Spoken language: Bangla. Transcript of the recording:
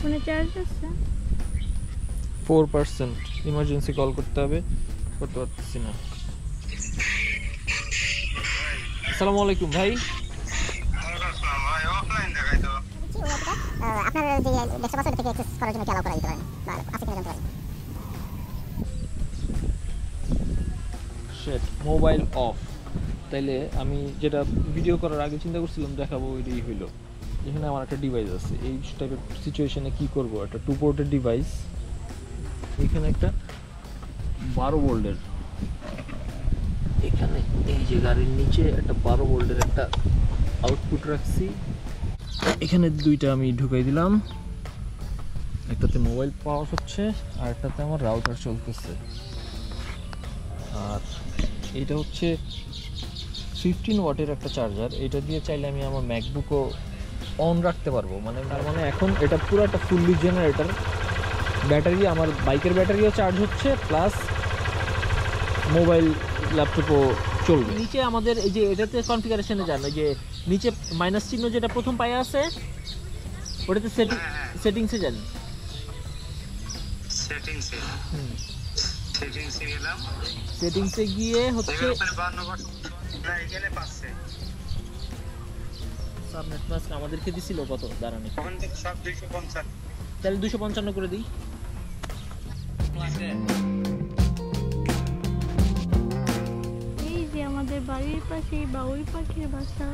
ফোনে চার্জ আছে? ফোর পার্সেন্ট ইমার্জেন্সি কল করতে হবে, করতে পারতেছি না। আসসালামু আলাইকুম ভাই। মোবাইল অফ তাইলে আমি যেটা ভিডিও করার আগে চিন্তা করছিলাম, দেখাবো ওইটাই হইল। এখানে আমার একটা ডিভাইস আছে। এই টাইপের সিচুয়েশনে কি করব? একটা টু পোর্টের ডিভাইস এখানে একটা বারো ভোল্টের এখানে এই যে গাড়ির নিচে একটা বারো ভোল্টের একটা আউটপুট রাখছি। এখানে দুইটা আমি ঢুকাই দিলাম। একটাতে মোবাইল পাওয়ার হচ্ছে, আর একটাতে আমার রাউটার চলতেছে। আর এটা হচ্ছে ফিফটিন ওয়াটের একটা চার্জার এটা দিয়ে চাইলে আমি আমার ম্যাকবুকও অন রাখতে পারব মানে তার মানে এখন এটা পুরো একটা ফুললি জেনারেটর ব্যাটারি আমার বাইকের ব্যাটারিও চার্জ হচ্ছে প্লাস মোবাইল ল্যাপটপও চলবে। নিচে আমাদের এই যে এটাতে কনফিগারেশনে যান ওই যে নিচে মাইনাস চিহ্ন যেটা প্রথম পায়ে আছে ওটাতে সেটিং সেটিংসে যান। সেটিংসে হুম। সেটিংসে গেলাম। সেটিংসে গিয়ে হচ্ছে এখানে ওখানে বান্ন না এখানে পাচ্ছে। সাবনেট মাস্ক আমাদেরকে দিছিল কত? দাঁড়ানি ওখান থেকে সব দুইশো পঞ্চান্ন তাহলে দুশো পঞ্চান্ন করে দিই। এই যে আমাদের বাড়ির পাশে বা ওই পাখির বাসা।